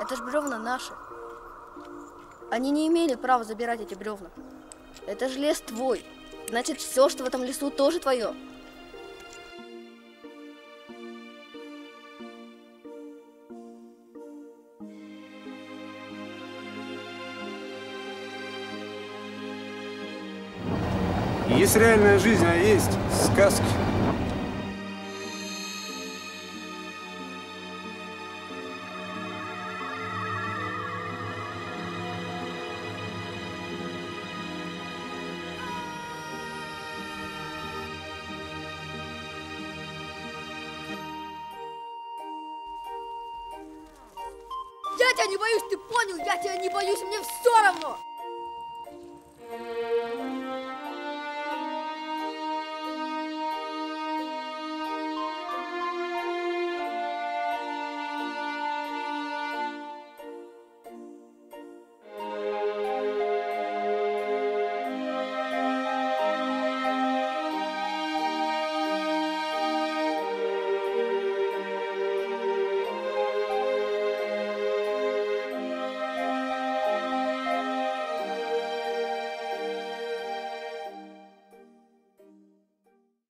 Это ж бревна наши. Они не имели права забирать эти бревна. Это же лес твой. Значит, все, что в этом лесу, тоже твое. Есть реальная жизнь, а есть сказки. Тебя не боюсь, ты понял? Я тебя не боюсь, мне все равно!